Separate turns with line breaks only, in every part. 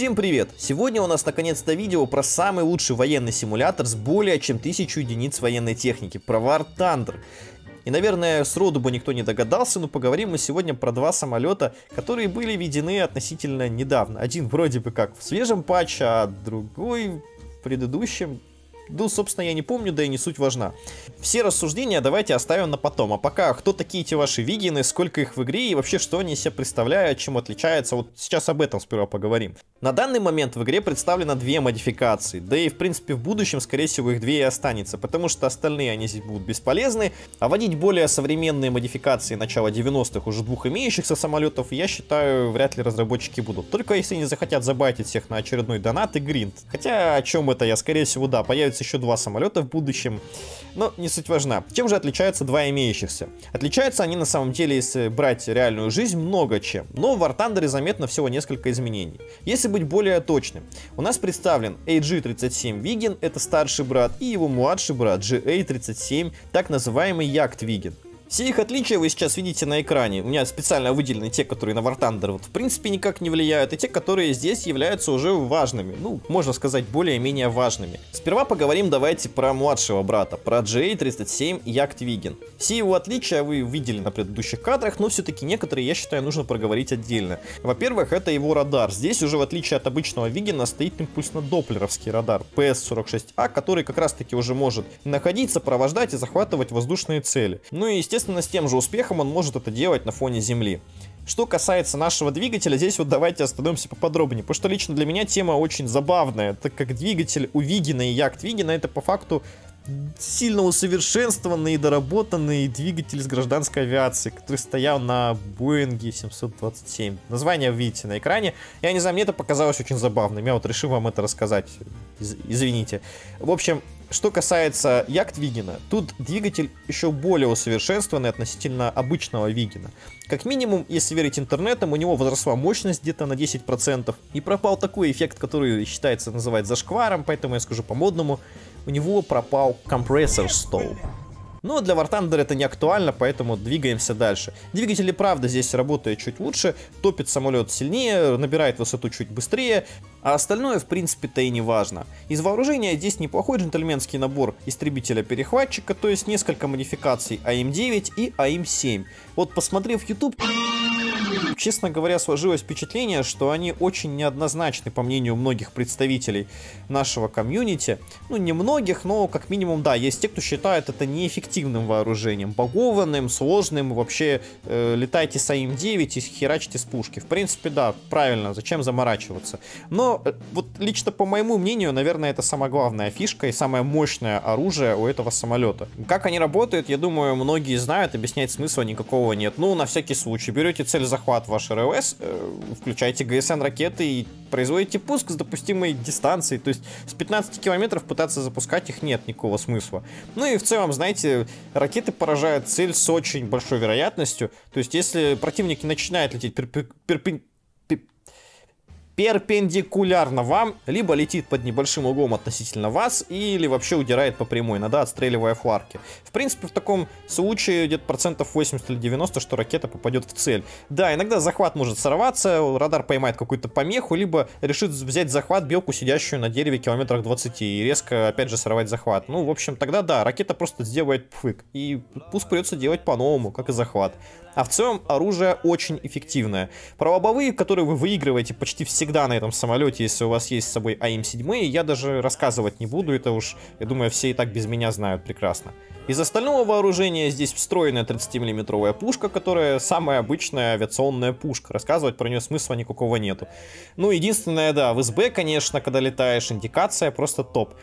Всем привет! Сегодня у нас наконец-то видео про самый лучший военный симулятор с более чем тысячу единиц военной техники, про War Thunder. И, наверное, сроду бы никто не догадался, но поговорим мы сегодня про два самолета, которые были введены относительно недавно. Один вроде бы как в свежем патче, а другой в предыдущем. Ну, собственно, я не помню, да и не суть важна. Все рассуждения давайте оставим на потом. А пока, кто такие эти ваши вигины, сколько их в игре и вообще, что они из себя представляют, чем отличаются, вот сейчас об этом сперва поговорим. На данный момент в игре представлено две модификации, да и в принципе в будущем, скорее всего, их две и останется, потому что остальные они здесь будут бесполезны, а вводить более современные модификации начала 90-х уже двух имеющихся самолетов, я считаю, вряд ли разработчики будут. Только если не захотят забайтить всех на очередной донат и гринд. Хотя о чем это я, скорее всего, да, появится еще два самолета в будущем, но не суть важна. Чем же отличаются два имеющихся? Отличаются они на самом деле, если брать реальную жизнь, много чем, но в War Thunder заметно всего несколько изменений. Если быть более точным, у нас представлен AG-37 Вигин, это старший брат, и его младший брат GA-37, так называемый Ягд Вигин. Все их отличия вы сейчас видите на экране. У меня специально выделены те, которые на War Thunder вот, в принципе никак не влияют, и те, которые здесь являются уже важными. Ну, можно сказать, более-менее важными. Сперва поговорим давайте про младшего брата, про GA37 Ягд Виген. Все его отличия вы видели на предыдущих кадрах, но все-таки некоторые, я считаю, нужно проговорить отдельно. Во-первых, это его радар. Здесь уже, в отличие от обычного Вигена, стоит импульсно-доплеровский радар PS46A, который как раз-таки уже может находить, сопровождать и захватывать воздушные цели. Ну и, естественно, Естественно, с тем же успехом он может это делать на фоне Земли. Что касается нашего двигателя, здесь вот давайте остановимся поподробнее, потому что лично для меня тема очень забавная, так как двигатель у Вигина и Ягд Вигина это по факту сильно усовершенствованный и доработанный двигатель с гражданской авиации, который стоял на Боинге 727. Название видите на экране. Я не знаю, мне это показалось очень забавным. Я вот решил вам это рассказать. Из извините. В общем, что касается Ягд Вигина, тут двигатель еще более усовершенствованный относительно обычного Вигина. Как минимум, если верить интернетам, у него возросла мощность где-то на 10%, и пропал такой эффект, который считается называть зашкваром, поэтому я скажу по-модному, у него пропал компрессор стол. Но для War Thunder это не актуально, поэтому двигаемся дальше. Двигатель и правда здесь работает чуть лучше, топит самолет сильнее, набирает высоту чуть быстрее, а остальное в принципе-то и не важно. Из вооружения здесь неплохой джентльменский набор истребителя-перехватчика, то есть несколько модификаций АМ-9 и АМ-7. Вот посмотрев YouTube честно говоря, сложилось впечатление, что они очень неоднозначны, по мнению многих представителей нашего комьюнити. Ну, не многих, но как минимум, да, есть те, кто считает это неэффективным вооружением, багованным, сложным, вообще э, летайте с АИМ-9 и херачьте с пушки. В принципе, да, правильно, зачем заморачиваться. Но э, вот лично по моему мнению, наверное, это самая главная фишка и самое мощное оружие у этого самолета. Как они работают, я думаю, многие знают, объяснять смысла никакого нет. Ну, на всякий случай, берете цель захват ваш РЛС, э, включаете ГСН ракеты и производите пуск с допустимой дистанцией. То есть с 15 километров пытаться запускать их нет никакого смысла. Ну и в целом, знаете, ракеты поражают цель с очень большой вероятностью. То есть если противник начинает лететь перпендикулярно перпендикулярно вам, либо летит под небольшим углом относительно вас, или вообще удирает по прямой, иногда отстреливая фларки. В принципе, в таком случае где-то процентов 80 или 90, что ракета попадет в цель. Да, иногда захват может сорваться, радар поймает какую-то помеху, либо решит взять захват белку, сидящую на дереве километрах 20, и резко, опять же, сорвать захват. Ну, в общем, тогда да, ракета просто сделает пфык, и пуск придется делать по-новому, как и захват. А в целом оружие очень эффективное. Про лобовые, которые вы выигрываете почти всегда на этом самолете, если у вас есть с собой АИМ-7, я даже рассказывать не буду, это уж, я думаю, все и так без меня знают прекрасно. Из остального вооружения здесь встроенная 30-миллиметровая пушка, которая самая обычная авиационная пушка. Рассказывать про нее смысла никакого нету. Ну, единственное, да, в СБ, конечно, когда летаешь, индикация просто топ.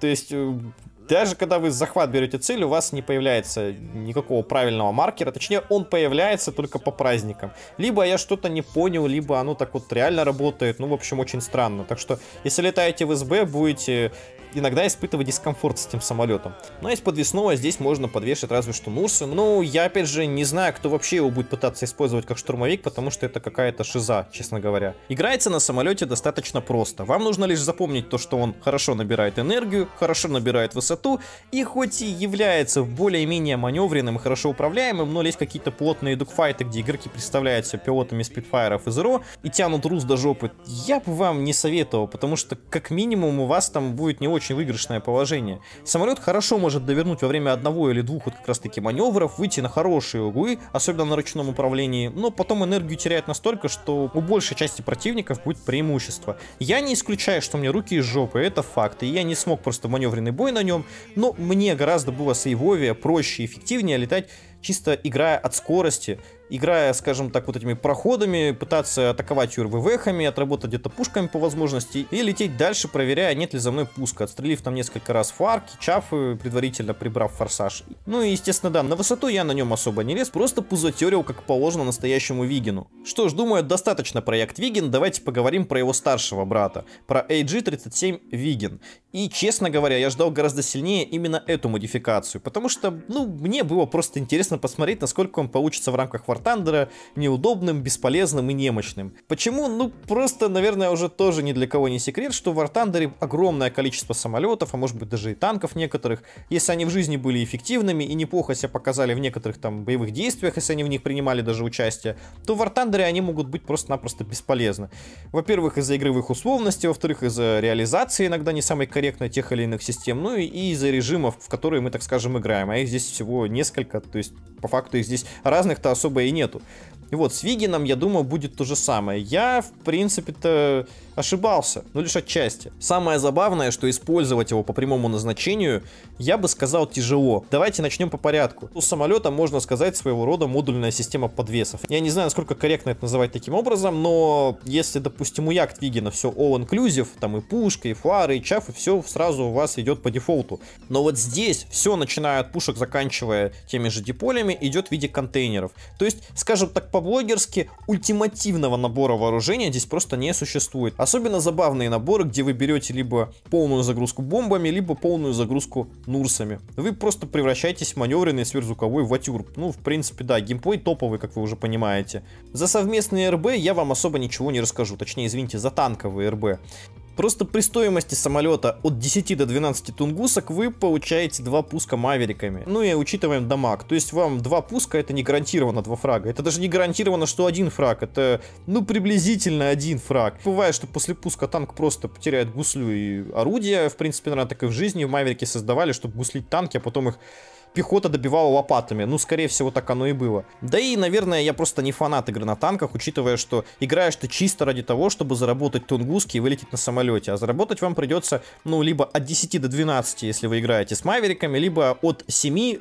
То есть э, даже когда вы захват берете цель, у вас не появляется никакого правильного маркера. Точнее, он появляется только по праздникам. Либо я что-то не понял, либо оно так вот реально работает. Ну, в общем, очень странно. Так что, если летаете в СБ, будете иногда испытывать дискомфорт с этим самолетом. Но из подвесного здесь можно подвешать разве что Нурсы. Ну, я опять же не знаю, кто вообще его будет пытаться использовать как штурмовик, потому что это какая-то шиза, честно говоря. Играется на самолете достаточно просто. Вам нужно лишь запомнить то, что он хорошо набирает энергию, хорошо набирает высоту, высоту, и хоть и является более-менее маневренным и хорошо управляемым, но есть какие-то плотные дукфайты, где игроки представляются пилотами спидфайров из РО и тянут рус до жопы, я бы вам не советовал, потому что как минимум у вас там будет не очень выигрышное положение. Самолет хорошо может довернуть во время одного или двух вот как раз таки маневров, выйти на хорошие углы, особенно на ручном управлении, но потом энергию теряет настолько, что у большей части противников будет преимущество. Я не исключаю, что мне руки из жопы, это факт, и я не смог просто маневренный бой на нем, но мне гораздо было сейвовее, проще и эффективнее летать чисто играя от скорости, играя, скажем так, вот этими проходами, пытаться атаковать ЮРВВХами, отработать где-то пушками по возможности и лететь дальше, проверяя, нет ли за мной пуска, отстрелив там несколько раз фарки, чафы, предварительно прибрав форсаж. Ну и, естественно, да, на высоту я на нем особо не лез, просто пузатерил, как положено настоящему Вигину. Что ж, думаю, достаточно про Якт Вигин, давайте поговорим про его старшего брата, про AG-37 Вигин. И, честно говоря, я ждал гораздо сильнее именно эту модификацию, потому что, ну, мне было просто интересно посмотреть, насколько он получится в рамках War Thunder неудобным, бесполезным и немощным. Почему? Ну, просто, наверное, уже тоже ни для кого не секрет, что в War Thunder огромное количество самолетов, а может быть даже и танков некоторых. Если они в жизни были эффективными и неплохо себя показали в некоторых там боевых действиях, если они в них принимали даже участие, то в War Thunder они могут быть просто-напросто бесполезны. Во-первых, из-за игровых условностей, во-вторых, из-за реализации иногда не самой корректной тех или иных систем, ну и из-за режимов, в которые мы, так скажем, играем. А их здесь всего несколько, то есть по факту их здесь разных-то особо и нету. И вот с Вигином, я думаю, будет то же самое. Я, в принципе-то, ошибался, но лишь отчасти. Самое забавное, что использовать его по прямому назначению, я бы сказал, тяжело. Давайте начнем по порядку. У самолета, можно сказать, своего рода модульная система подвесов. Я не знаю, насколько корректно это называть таким образом, но если, допустим, у Яхт Вигина все all-inclusive, там и пушка, и фары, и чаф, и все сразу у вас идет по дефолту. Но вот здесь все, начиная от пушек, заканчивая теми же диполями, идет в виде контейнеров. То есть, скажем так, по-блогерски, ультимативного набора вооружения здесь просто не существует. Особенно забавные наборы, где вы берете либо полную загрузку бомбами, либо полную загрузку нурсами. Вы просто превращаетесь в маневренный сверхзвуковой ватюр. Ну, в принципе, да, геймплей топовый, как вы уже понимаете. За совместные РБ я вам особо ничего не расскажу. Точнее, извините, за танковые РБ. Просто при стоимости самолета от 10 до 12 тунгусок вы получаете два пуска мавериками. Ну и учитываем дамаг. То есть вам два пуска это не гарантированно два фрага. Это даже не гарантированно, что один фраг. Это, ну, приблизительно один фраг. Бывает, что после пуска танк просто потеряет гуслю и орудие. В принципе, наверное, так и в жизни в маверике создавали, чтобы гуслить танки, а потом их пехота добивала лопатами. Ну, скорее всего, так оно и было. Да и, наверное, я просто не фанат игры на танках, учитывая, что играешь ты чисто ради того, чтобы заработать тунгуски и вылететь на самолете. А заработать вам придется, ну, либо от 10 до 12, если вы играете с мавериками, либо от 7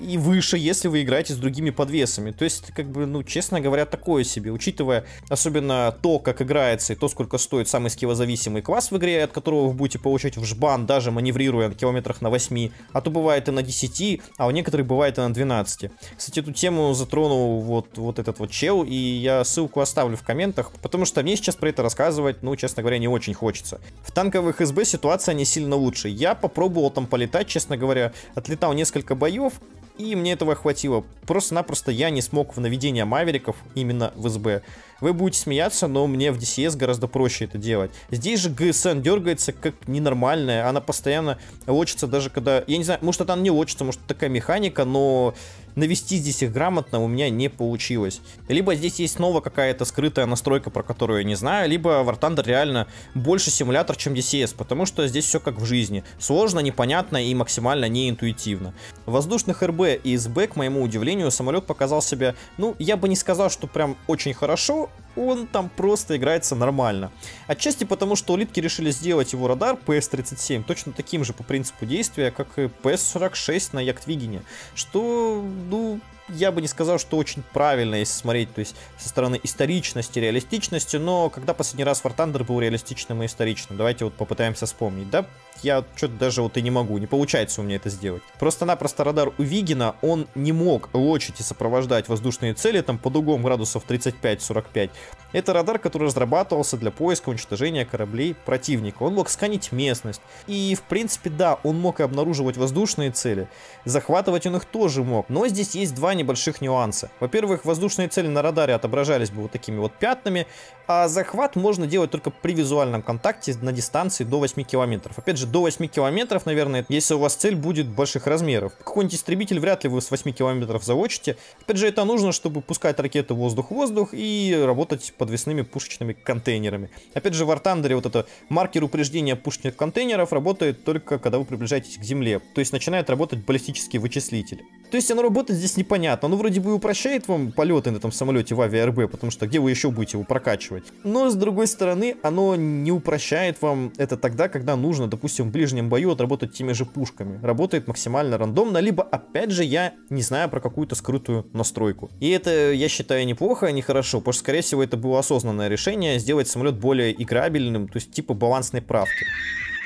и выше, если вы играете с другими подвесами. То есть, как бы, ну, честно говоря, такое себе. Учитывая особенно то, как играется и то, сколько стоит самый скиллозависимый класс в игре, от которого вы будете получать в жбан, даже маневрируя на километрах на 8, а то бывает и на 10, а у некоторых бывает и на 12. Кстати, эту тему затронул вот, вот этот вот чел, и я ссылку оставлю в комментах, потому что мне сейчас про это рассказывать, ну, честно говоря, не очень хочется. В танковых СБ ситуация не сильно лучше. Я попробовал там полетать, честно говоря, отлетал несколько боев, и мне этого хватило. Просто-напросто я не смог в наведение мавериков именно в СБ. Вы будете смеяться, но мне в DCS гораздо проще это делать. Здесь же GSN дергается как ненормальная, она постоянно лочится даже когда... Я не знаю, может это она не лочится, может такая механика, но навести здесь их грамотно у меня не получилось. Либо здесь есть снова какая-то скрытая настройка, про которую я не знаю, либо War Thunder реально больше симулятор, чем DCS, потому что здесь все как в жизни. Сложно, непонятно и максимально неинтуитивно. Воздушных РБ и СБ, к моему удивлению, самолет показал себя, ну, я бы не сказал, что прям очень хорошо, он там просто играется нормально. Отчасти потому, что улитки решили сделать его радар PS-37 точно таким же по принципу действия, как и PS-46 на Яктвигене, что, ну, я бы не сказал, что очень правильно, если смотреть, то есть со стороны историчности, реалистичности, но когда последний раз War Thunder был реалистичным и историчным? Давайте вот попытаемся вспомнить, да? Я что-то даже вот и не могу, не получается у меня это сделать. Просто-напросто радар у Вигина, он не мог лочить и сопровождать воздушные цели там под углом градусов 35-45. Это радар, который разрабатывался для поиска уничтожения кораблей противника. Он мог сканить местность. И, в принципе, да, он мог и обнаруживать воздушные цели. Захватывать он их тоже мог. Но здесь есть два небольших нюанса. Во-первых, воздушные цели на радаре отображались бы вот такими вот пятнами, а захват можно делать только при визуальном контакте на дистанции до 8 километров. Опять же, до 8 километров, наверное, если у вас цель будет больших размеров. Какой-нибудь истребитель вряд ли вы с 8 километров заочите. Опять же, это нужно, чтобы пускать ракеты воздух-воздух и работать подвесными пушечными контейнерами. Опять же, в Артандере вот это маркер упреждения пушечных контейнеров работает только когда вы приближаетесь к земле. То есть начинает работать баллистический вычислитель. То есть оно работает здесь непонятно. Оно вроде бы упрощает вам полеты на этом самолете в авиарб, потому что где вы еще будете его прокачивать? Но с другой стороны, оно не упрощает вам это тогда, когда нужно, допустим, в ближнем бою отработать теми же пушками. Работает максимально рандомно, либо, опять же, я не знаю про какую-то скрытую настройку. И это, я считаю, неплохо, а не хорошо, потому что, скорее всего, это было осознанное решение сделать самолет более играбельным, то есть типа балансной правки.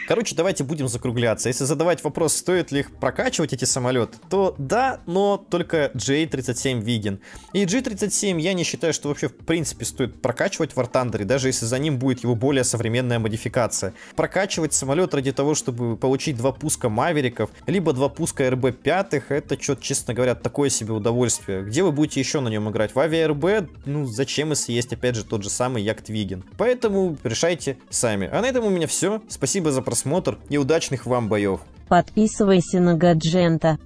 Короче, давайте будем закругляться. Если задавать вопрос, стоит ли их прокачивать, эти самолеты, то да, но только J-37 виден. И G-37 я не считаю, что вообще в принципе стоит прокачивать в War Thunder, даже если за ним будет его более современная модификация. Прокачивать самолет ради того, чтобы получить два пуска Мавериков, либо два пуска РБ-5, это что-то, честно говоря, такое себе удовольствие. Где вы будете еще на нем играть? В авиа-РБ? Ну, зачем, если есть, опять же, тот же самый Ягд Виген? Поэтому решайте сами. А на этом у меня все. Спасибо за просмотр просмотр и удачных вам боев.
Подписывайся на Гаджента.